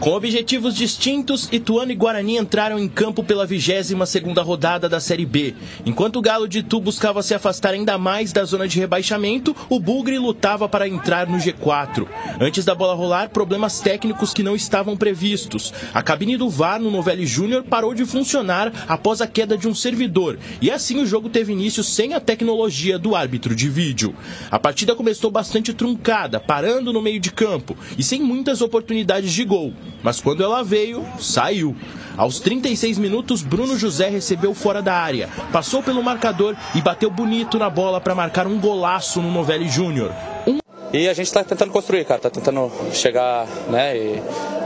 Com objetivos distintos, Ituano e Guarani entraram em campo pela 22 segunda rodada da Série B. Enquanto o Galo de Itu buscava se afastar ainda mais da zona de rebaixamento, o Bugre lutava para entrar no G4. Antes da bola rolar, problemas técnicos que não estavam previstos. A cabine do VAR no Novelli Júnior parou de funcionar após a queda de um servidor, e assim o jogo teve início sem a tecnologia do árbitro de vídeo. A partida começou bastante truncada, parando no meio de campo e sem muitas oportunidades de gol mas quando ela veio, saiu. Aos 36 minutos, Bruno José recebeu fora da área, passou pelo marcador e bateu bonito na bola para marcar um golaço no Novelli Júnior. Um... E a gente está tentando construir, cara, tá tentando chegar, né? E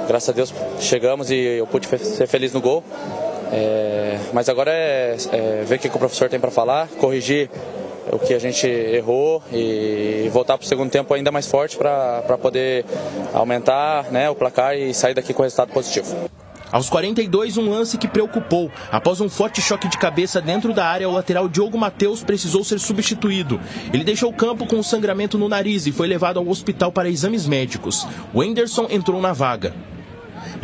graças a Deus chegamos e eu pude ser feliz no gol. É, mas agora é, é ver o que, que o professor tem para falar, corrigir o que a gente errou e voltar para o segundo tempo ainda mais forte para poder aumentar né, o placar e sair daqui com resultado positivo. Aos 42, um lance que preocupou. Após um forte choque de cabeça dentro da área, o lateral Diogo Matheus precisou ser substituído. Ele deixou o campo com um sangramento no nariz e foi levado ao hospital para exames médicos. O Anderson entrou na vaga.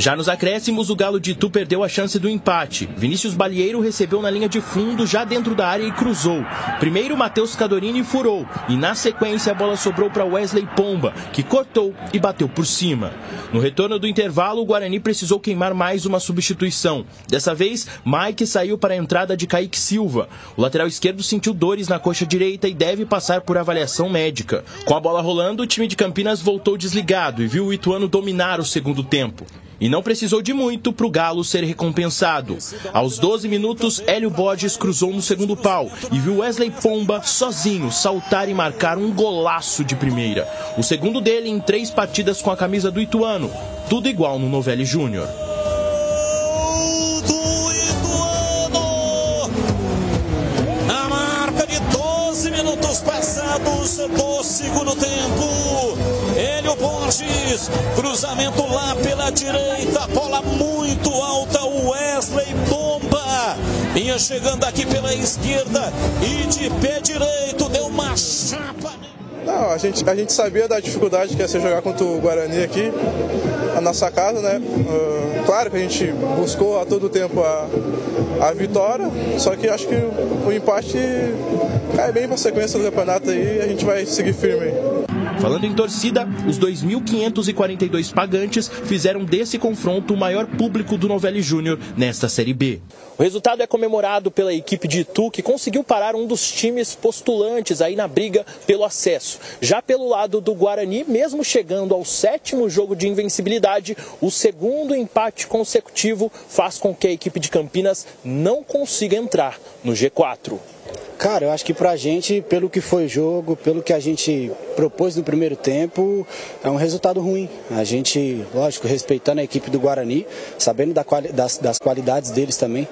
Já nos acréscimos, o Galo de Itu perdeu a chance do empate. Vinícius Balieiro recebeu na linha de fundo, já dentro da área e cruzou. Primeiro, Matheus Cadorini furou. E na sequência, a bola sobrou para Wesley Pomba, que cortou e bateu por cima. No retorno do intervalo, o Guarani precisou queimar mais uma substituição. Dessa vez, Mike saiu para a entrada de Kaique Silva. O lateral esquerdo sentiu dores na coxa direita e deve passar por avaliação médica. Com a bola rolando, o time de Campinas voltou desligado e viu o Ituano dominar o segundo tempo. E não precisou de muito para o Galo ser recompensado. Aos 12 minutos, Hélio Borges cruzou no segundo pau e viu Wesley Pomba sozinho saltar e marcar um golaço de primeira. O segundo dele em três partidas com a camisa do Ituano. Tudo igual no Novelli Júnior. minutos passados do segundo tempo. Borges, cruzamento lá pela direita, bola muito alta, o Wesley Bomba. Vinha chegando aqui pela esquerda e de pé direito deu uma chapa. Não, a gente, a gente sabia da dificuldade que ia ser jogar contra o Guarani aqui, na nossa casa, né? Uh, claro que a gente buscou a todo tempo a, a vitória, só que acho que o empate cai bem para a sequência do campeonato aí e a gente vai seguir firme. Falando em torcida, os 2.542 pagantes fizeram desse confronto o maior público do Novelli Júnior nesta Série B. O resultado é comemorado pela equipe de Itu, que conseguiu parar um dos times postulantes aí na briga pelo acesso. Já pelo lado do Guarani, mesmo chegando ao sétimo jogo de invencibilidade, o segundo empate consecutivo faz com que a equipe de Campinas não consiga entrar no G4. Cara, eu acho que pra gente, pelo que foi o jogo, pelo que a gente propôs no primeiro tempo, é um resultado ruim. A gente, lógico, respeitando a equipe do Guarani, sabendo da quali das, das qualidades deles também,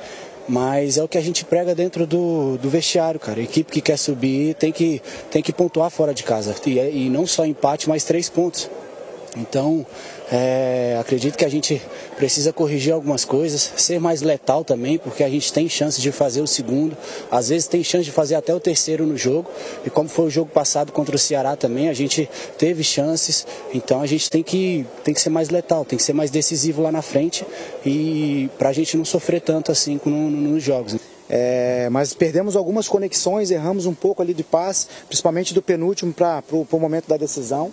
mas é o que a gente prega dentro do, do vestiário, cara. A equipe que quer subir tem que, tem que pontuar fora de casa. E, e não só empate, mas três pontos. Então, é, acredito que a gente precisa corrigir algumas coisas, ser mais letal também, porque a gente tem chance de fazer o segundo, às vezes tem chance de fazer até o terceiro no jogo. E como foi o jogo passado contra o Ceará também, a gente teve chances, então a gente tem que, tem que ser mais letal, tem que ser mais decisivo lá na frente e para a gente não sofrer tanto assim no, no, nos jogos. É, mas perdemos algumas conexões, erramos um pouco ali de passe, principalmente do penúltimo para o momento da decisão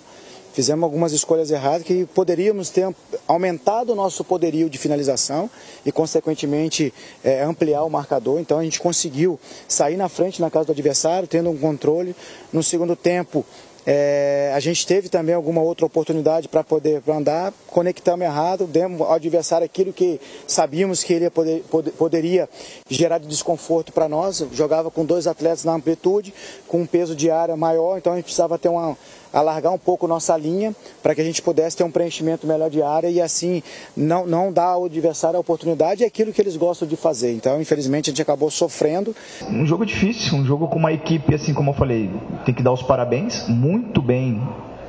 fizemos algumas escolhas erradas que poderíamos ter aumentado o nosso poderio de finalização e, consequentemente, é, ampliar o marcador. Então, a gente conseguiu sair na frente na casa do adversário, tendo um controle. No segundo tempo, é, a gente teve também alguma outra oportunidade para poder andar, conectamos errado, demos ao adversário aquilo que sabíamos que ele poder, poderia gerar de desconforto para nós. Jogava com dois atletas na amplitude, com um peso de área maior, então a gente precisava ter uma alargar um pouco nossa linha para que a gente pudesse ter um preenchimento melhor de área e assim não, não dar ao adversário a oportunidade é aquilo que eles gostam de fazer. Então, infelizmente, a gente acabou sofrendo. Um jogo difícil, um jogo com uma equipe, assim como eu falei, tem que dar os parabéns, muito bem,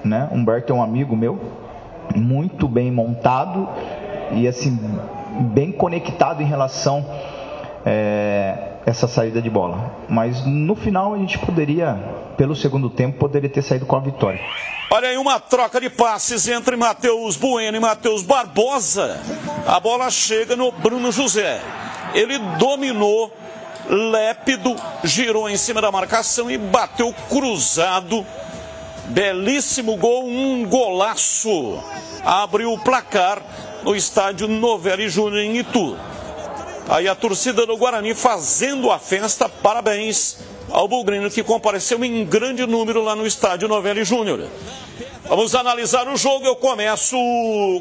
né? Humberto é um amigo meu, muito bem montado e assim bem conectado em relação é, essa saída de bola. Mas no final a gente poderia, pelo segundo tempo, poderia ter saído com a vitória. Olha aí uma troca de passes entre Matheus Bueno e Matheus Barbosa. A bola chega no Bruno José. Ele dominou, lépido, girou em cima da marcação e bateu cruzado. Belíssimo gol, um golaço. Abriu o placar no estádio Novelli Júnior em Itu. Aí a torcida do Guarani fazendo a festa, parabéns ao Bugrino que compareceu em grande número lá no estádio Novelli Júnior. Vamos analisar o jogo. Eu começo,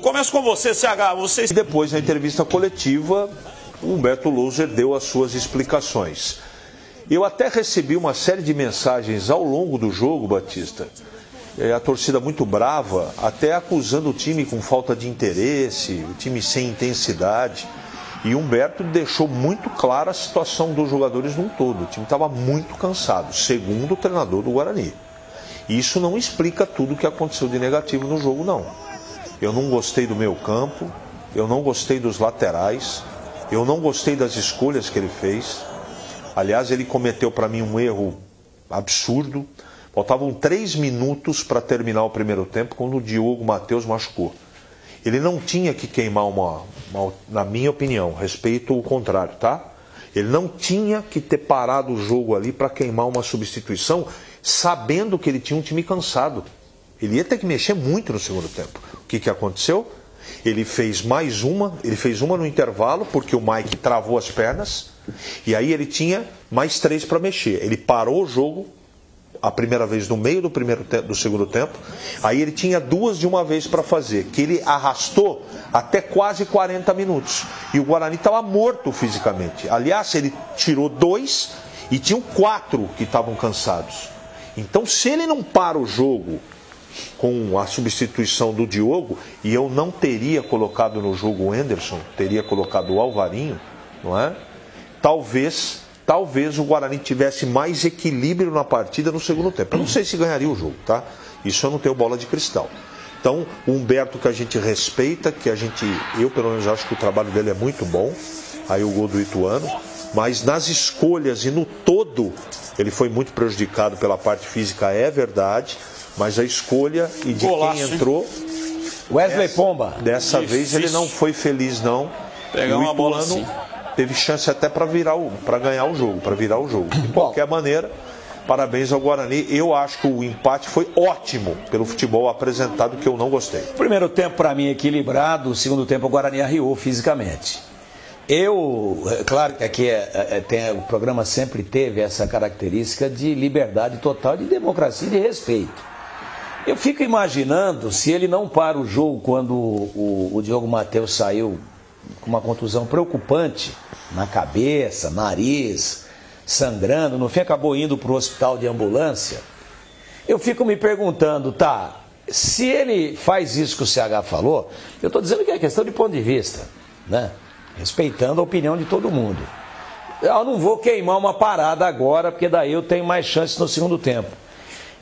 começo com você, CH. Você... Depois, na entrevista coletiva, o Humberto Louser deu as suas explicações. Eu até recebi uma série de mensagens ao longo do jogo, Batista. É, a torcida muito brava, até acusando o time com falta de interesse, o time sem intensidade. E Humberto deixou muito clara a situação dos jogadores num todo. O time estava muito cansado, segundo o treinador do Guarani. Isso não explica tudo o que aconteceu de negativo no jogo, não. Eu não gostei do meu campo, eu não gostei dos laterais, eu não gostei das escolhas que ele fez. Aliás, ele cometeu para mim um erro absurdo. Faltavam três minutos para terminar o primeiro tempo quando o Diogo Matheus machucou. Ele não tinha que queimar uma, uma, na minha opinião, respeito o contrário, tá? Ele não tinha que ter parado o jogo ali para queimar uma substituição sabendo que ele tinha um time cansado. Ele ia ter que mexer muito no segundo tempo. O que, que aconteceu? Ele fez mais uma, ele fez uma no intervalo, porque o Mike travou as pernas, e aí ele tinha mais três para mexer. Ele parou o jogo a primeira vez no meio do primeiro do segundo tempo, aí ele tinha duas de uma vez para fazer, que ele arrastou até quase 40 minutos. E o Guarani estava morto fisicamente. Aliás, ele tirou dois e tinham quatro que estavam cansados. Então, se ele não para o jogo com a substituição do Diogo, e eu não teria colocado no jogo o Anderson, teria colocado o Alvarinho, não é? Talvez, talvez o Guarani tivesse mais equilíbrio na partida no segundo tempo. Eu não sei se ganharia o jogo, tá? Isso eu não tenho bola de cristal. Então, o Humberto que a gente respeita, que a gente, eu pelo menos acho que o trabalho dele é muito bom, aí o gol do Ituano, mas nas escolhas e no todo ele foi muito prejudicado pela parte física, é verdade, mas a escolha e de Golaço, quem entrou. Wesley Pomba. Dessa Difícil. vez ele não foi feliz, não. Pegar uma bola assim. Teve chance até para virar o, para ganhar o jogo, para virar o jogo. De qualquer maneira, parabéns ao Guarani. Eu acho que o empate foi ótimo pelo futebol apresentado que eu não gostei. Primeiro tempo para mim equilibrado, o segundo tempo o Guarani arriou fisicamente. Eu, é claro que aqui é, é, tem, o programa sempre teve essa característica de liberdade total, de democracia e de respeito. Eu fico imaginando se ele não para o jogo quando o, o Diogo Matheus saiu com uma contusão preocupante na cabeça, nariz, sangrando, no fim acabou indo para o hospital de ambulância. Eu fico me perguntando, tá, se ele faz isso que o CH falou, eu estou dizendo que é questão de ponto de vista, né? respeitando a opinião de todo mundo. Eu não vou queimar uma parada agora, porque daí eu tenho mais chances no segundo tempo.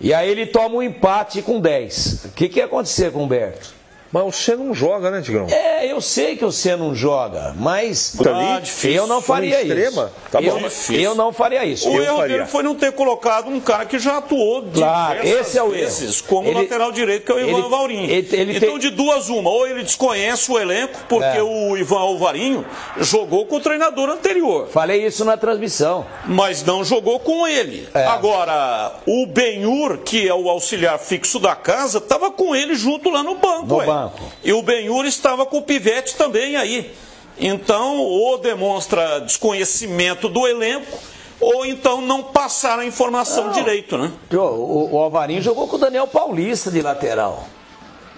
E aí ele toma um empate com 10. O que, que ia acontecer com o Humberto? Mas você não joga, né, Tigrão? É, eu sei que você não joga, mas tá eu não faria extrema, isso. Tá eu, eu, não faria isso. O erro dele foi não ter colocado um cara que já atuou claro, esse é o vezes erro. como ele, lateral direito, que é o Ivan Alvarinho. Ele, ele então, tem... de duas, uma. Ou ele desconhece o elenco, porque é. o Ivan Alvarinho jogou com o treinador anterior. Falei isso na transmissão. Mas não jogou com ele. É. Agora, o Benhur, que é o auxiliar fixo da casa, estava com ele junto lá no banco. No banco banco. E o Benhur estava com o Pivete também aí. Então, ou demonstra desconhecimento do elenco, ou então não passar a informação não. direito, né? O, o Alvarinho jogou com o Daniel Paulista de lateral.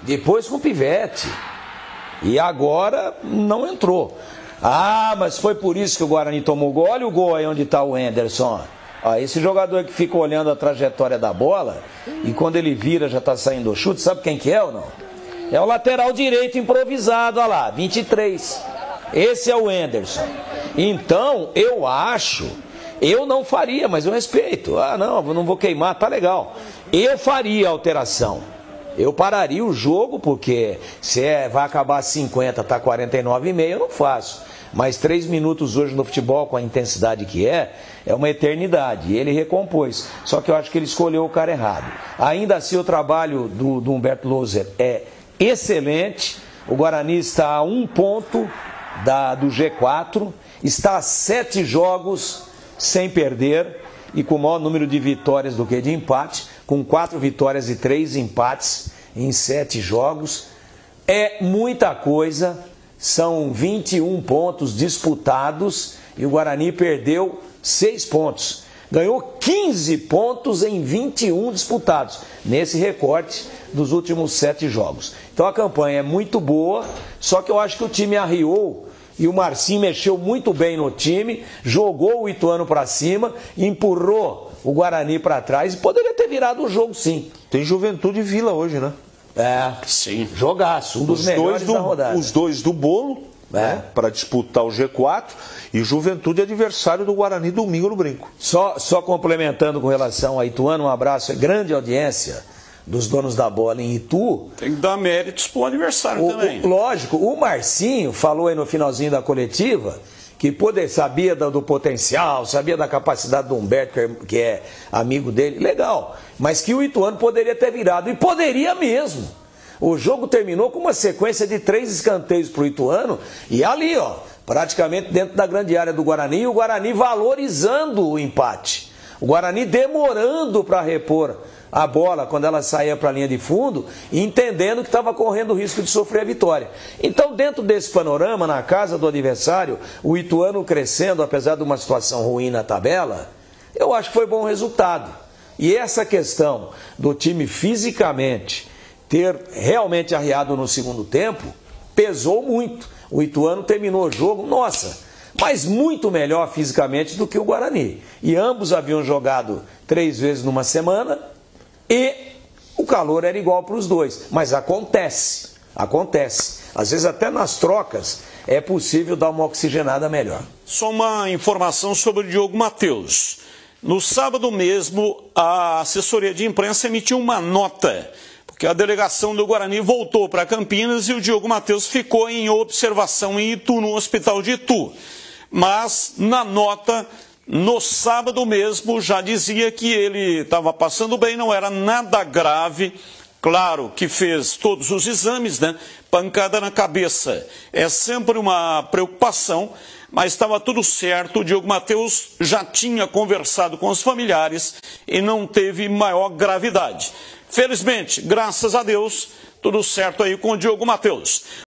Depois com o Pivete. E agora não entrou. Ah, mas foi por isso que o Guarani tomou gol. Olha o gol aí onde está o Enderson. Ah, esse jogador que fica olhando a trajetória da bola e quando ele vira já está saindo o chute, sabe quem que é ou não? É o lateral direito improvisado, olha lá, 23. Esse é o Enderson. Então, eu acho, eu não faria, mas eu respeito. Ah, não, não vou queimar, tá legal. Eu faria alteração. Eu pararia o jogo, porque se é, vai acabar 50, tá 49,5, eu não faço. Mas três minutos hoje no futebol, com a intensidade que é, é uma eternidade. E ele recompôs. Só que eu acho que ele escolheu o cara errado. Ainda assim, o trabalho do, do Humberto Loser é excelente. O Guarani está a um ponto da, do G4, está a sete jogos sem perder e com maior número de vitórias do que de empate, com quatro vitórias e três empates em sete jogos. É muita coisa, são 21 pontos disputados e o Guarani perdeu seis pontos. Ganhou 15 pontos em 21 disputados, nesse recorte dos últimos sete jogos. Então a campanha é muito boa, só que eu acho que o time arriou e o Marcinho mexeu muito bem no time, jogou o Ituano para cima, empurrou o Guarani para trás e poderia ter virado o jogo sim. Tem Juventude Vila hoje, né? É, sim. Jogaço, um dos os melhores dois do, da rodada. Os dois do bolo, É. né, para disputar o G4 e Juventude adversário do Guarani domingo no Brinco. Só, só complementando com relação a Ituano, um abraço, é grande audiência dos donos da bola em Itu. Tem que dar méritos pro adversário O- também. o- lógico, o Marcinho falou aí no finalzinho da coletiva que poder, sabia do, do potencial, sabia da capacidade do Humberto, que é, que é amigo dele, legal. Mas que o Ituano poderia ter virado, e poderia mesmo. O jogo terminou com uma sequência de três escanteios para o Ituano, e ali, ó, praticamente dentro da grande área do Guarani, e o Guarani valorizando o empate. O Guarani demorando para repor a bola quando ela saía para a linha de fundo, entendendo que estava correndo o risco de sofrer a vitória. Então, dentro desse panorama, na casa do adversário, o Ituano crescendo, apesar de uma situação ruim na tabela, eu acho que foi bom resultado. E essa questão do time fisicamente ter realmente arriado no segundo tempo pesou muito. O Ituano terminou o jogo, nossa, mas muito melhor fisicamente do que o Guarani. E ambos haviam jogado três vezes numa semana e o calor era igual para os dois. Mas acontece, acontece. Às vezes até nas trocas é possível dar uma oxigenada melhor. Só uma informação sobre o Diogo Matheus. No sábado mesmo, a assessoria de imprensa emitiu uma nota, porque a delegação do Guarani voltou para Campinas e o Diogo Matheus ficou em observação em Itu, no hospital de Itu. Mas na nota, no sábado mesmo, já dizia que ele estava passando bem, não era nada grave. Claro que fez todos os exames, né? Pancada na cabeça. É sempre uma preocupação, mas estava tudo certo. O Diogo Matheus já tinha conversado com os familiares e não teve maior gravidade. Felizmente, graças a Deus, tudo certo aí com o Diogo Matheus.